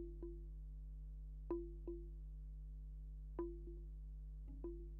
Thank you.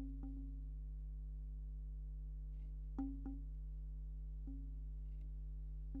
Thank you.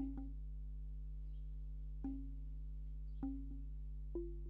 Thank you.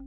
You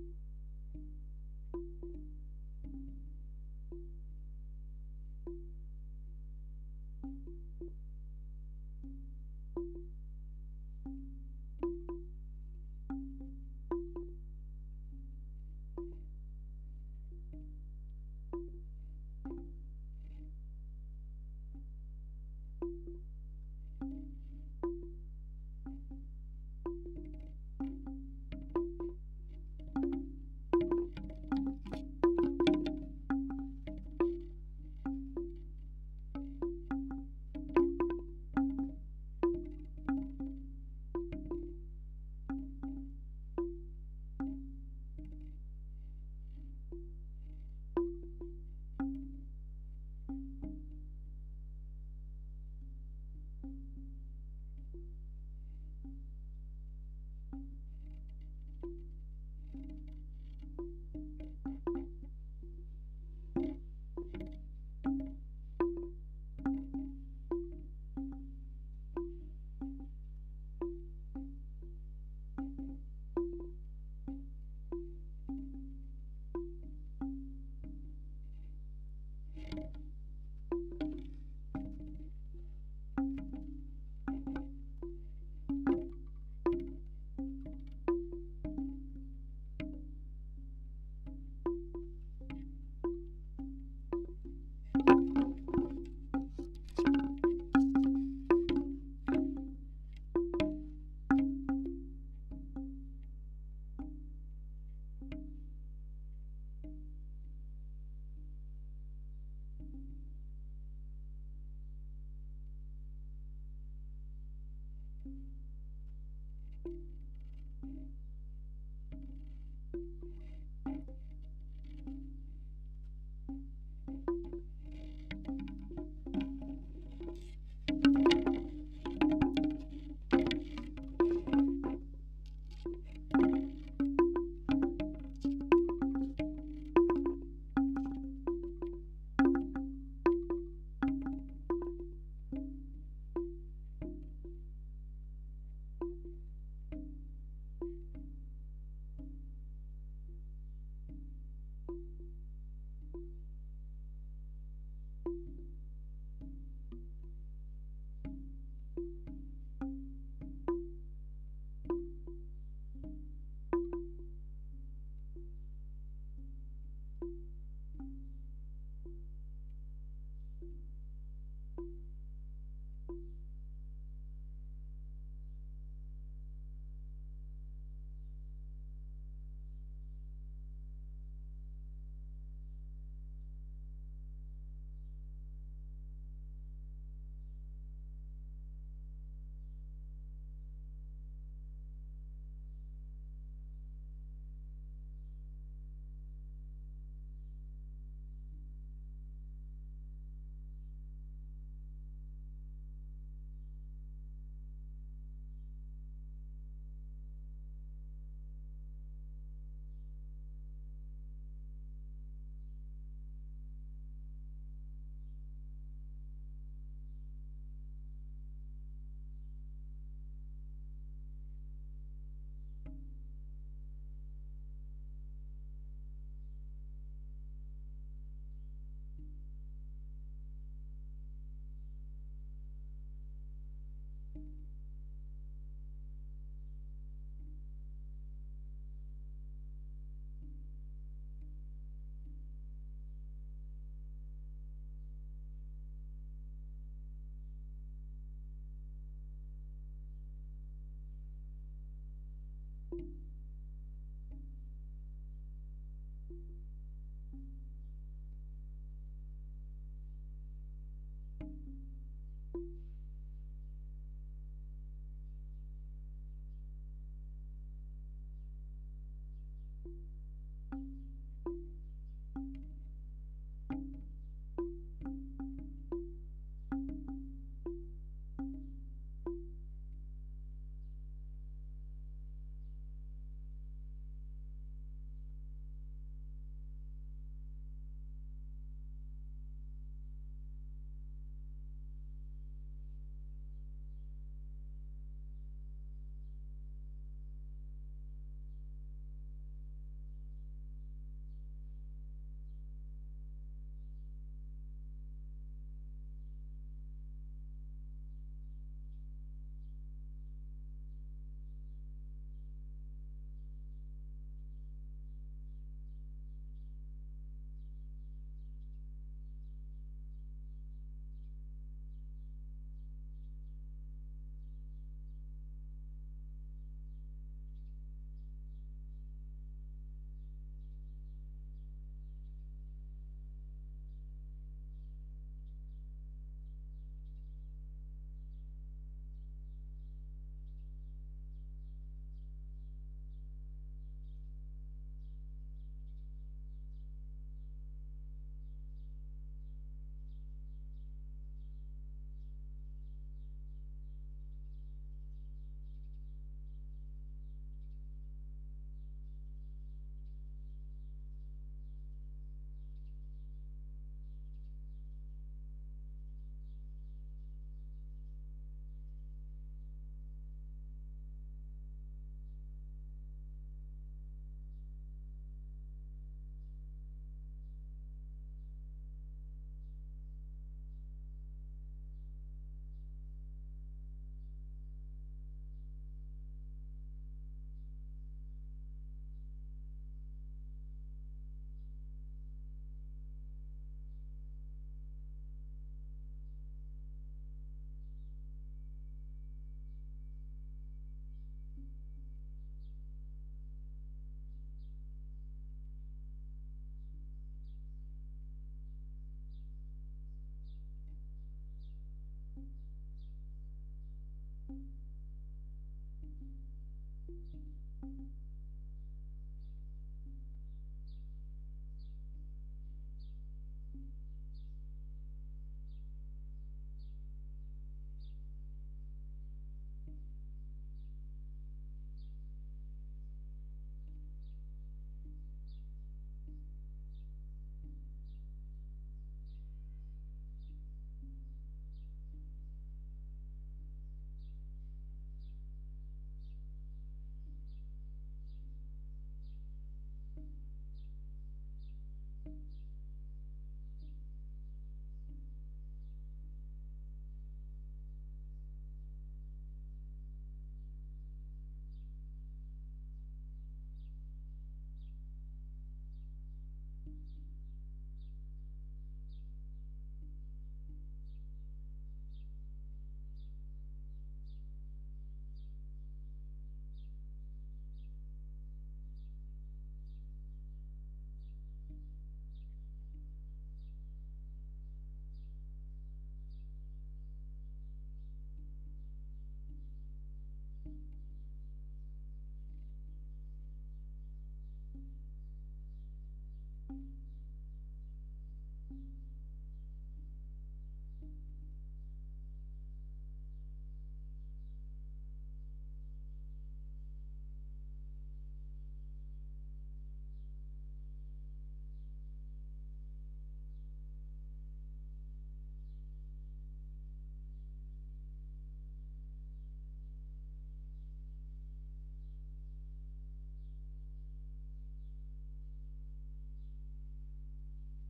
Thank you.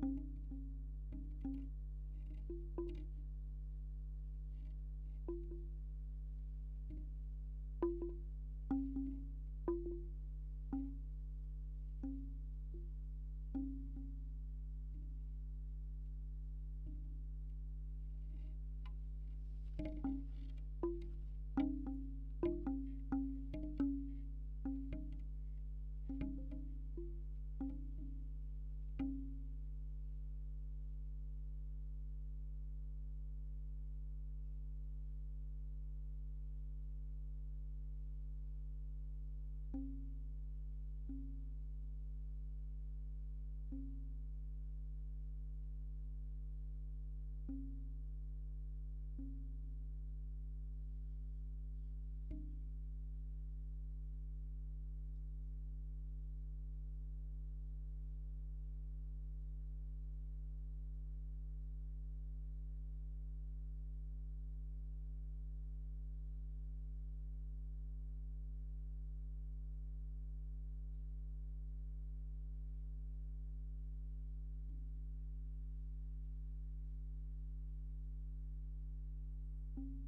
Thank you.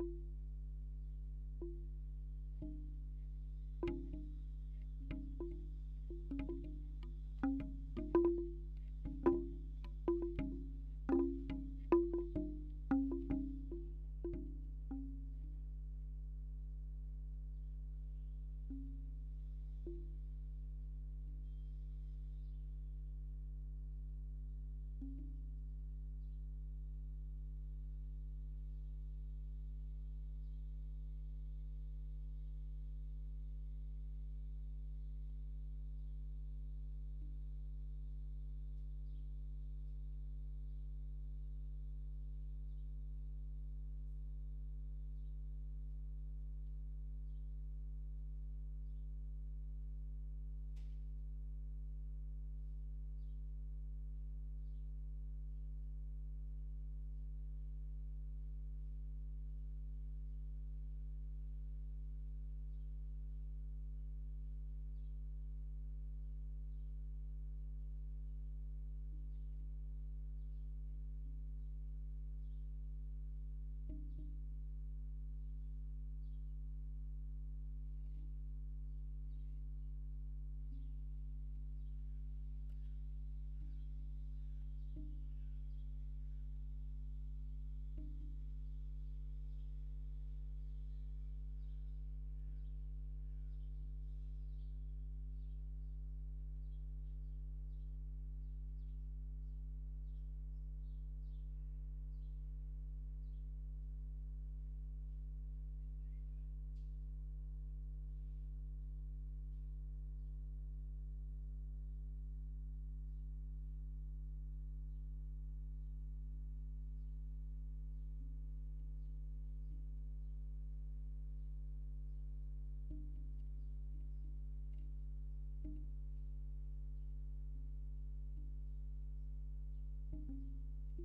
Thank you.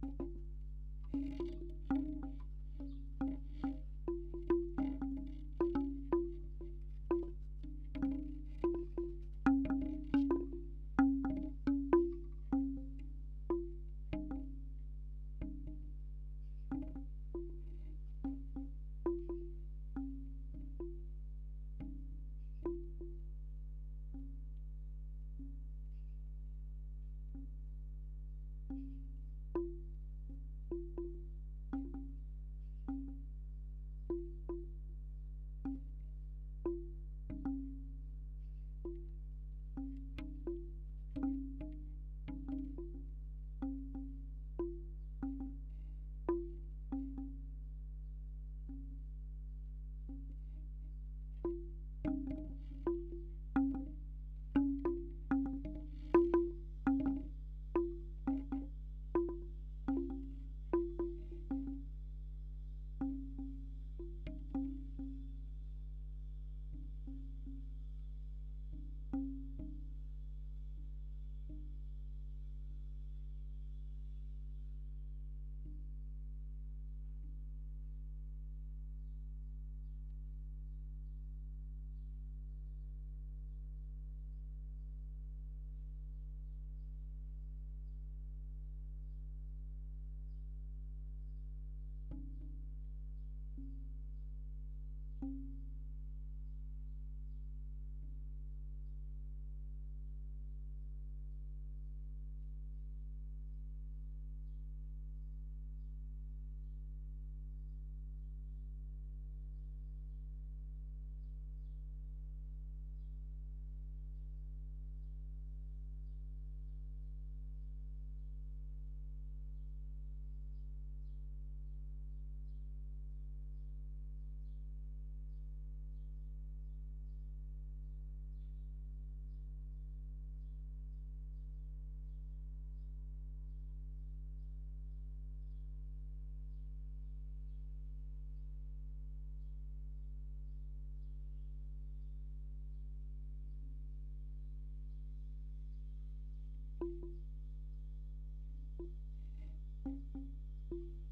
Thank mm -hmm. you. Thank you.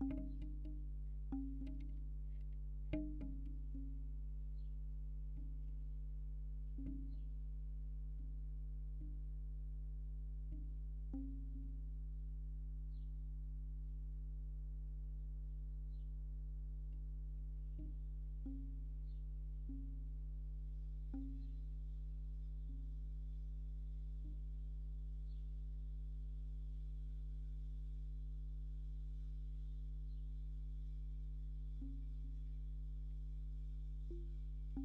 Thank you.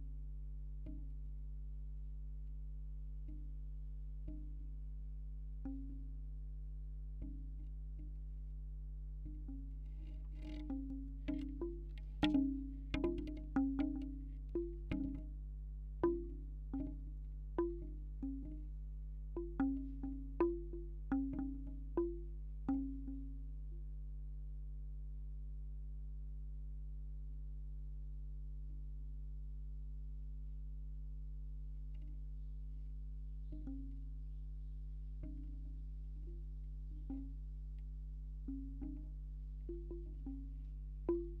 Thank you.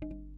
Thank you.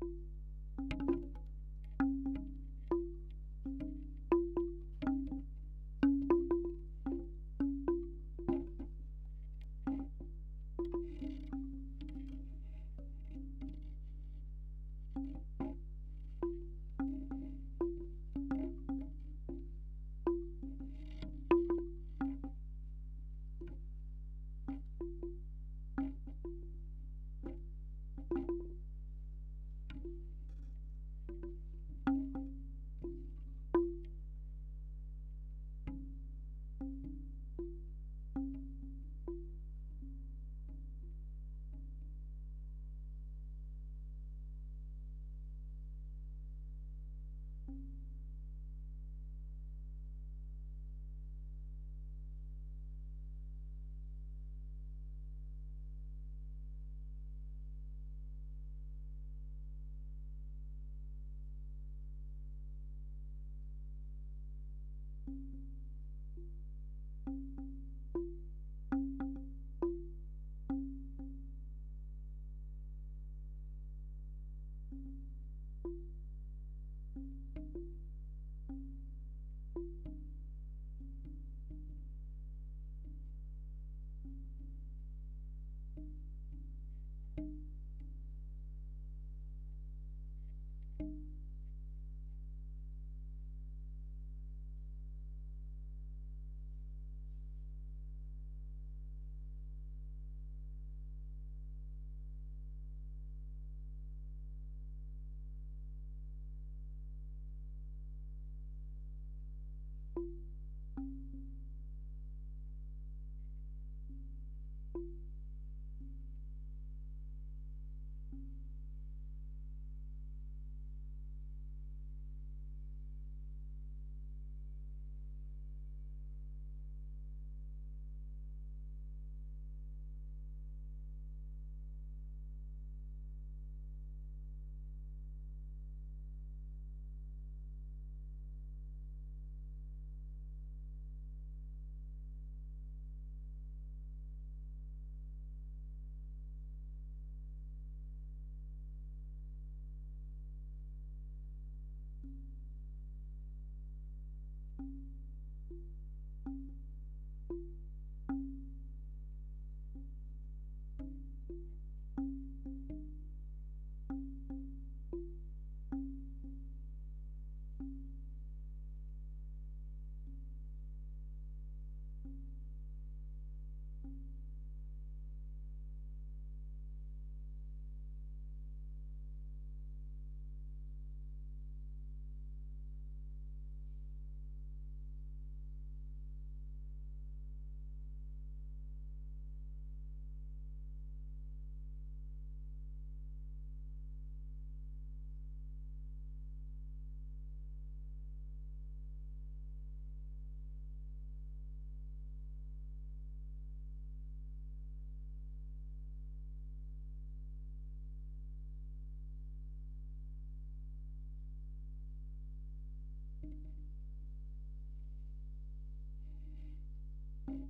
Thank you.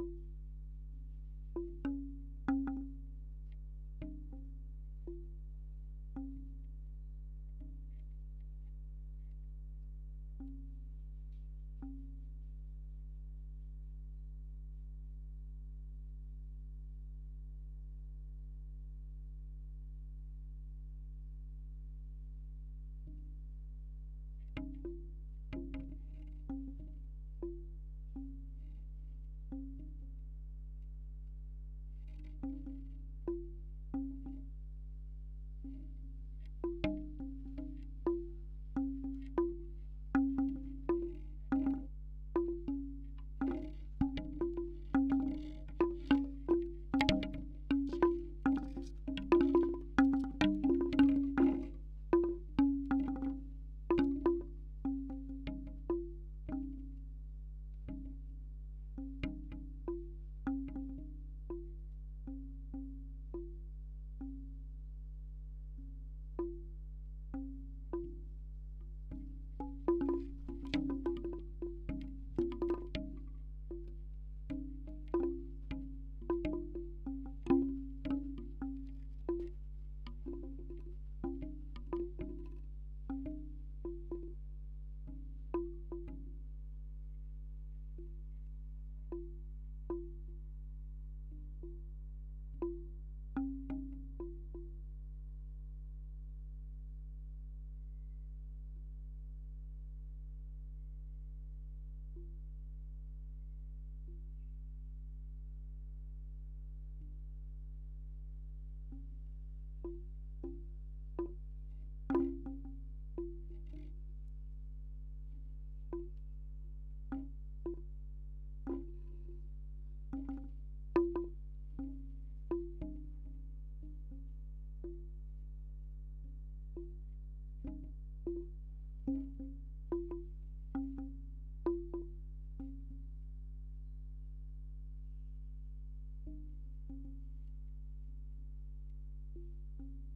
Thank you.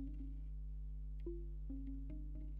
Thank you.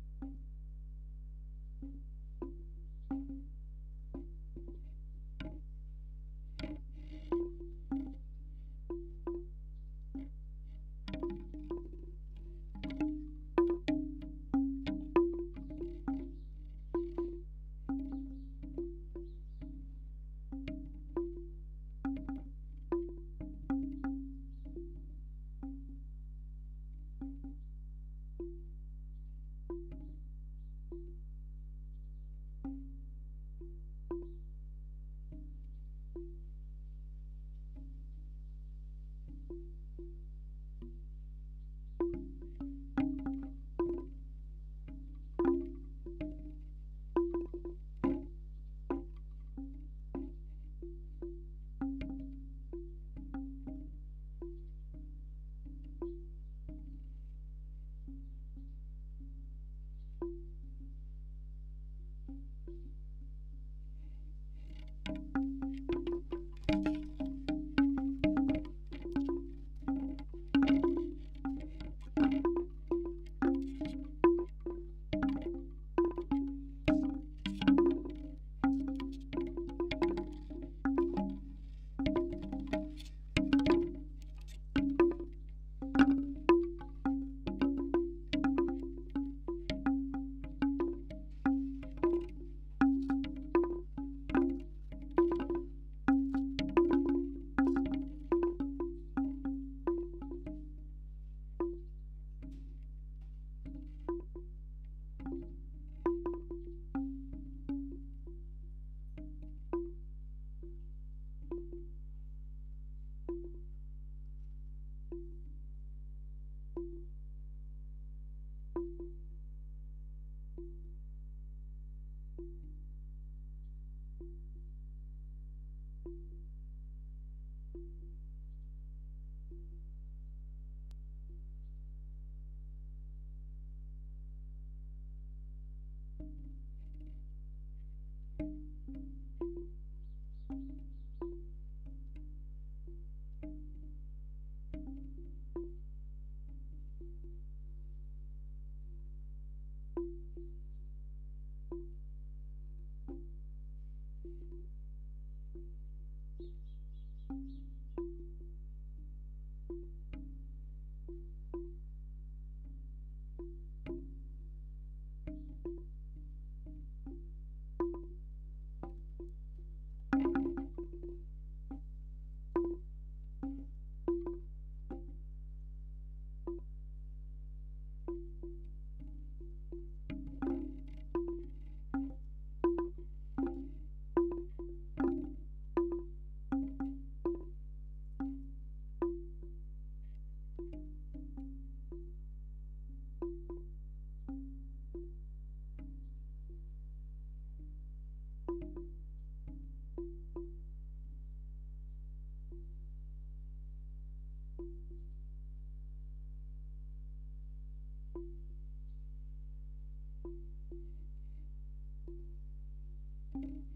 Thank you.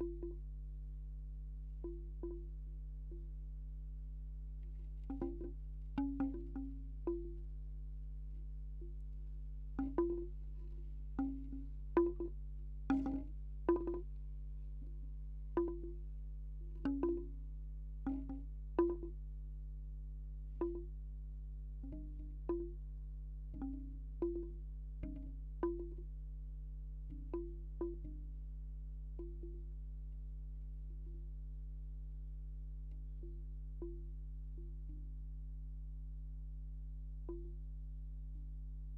You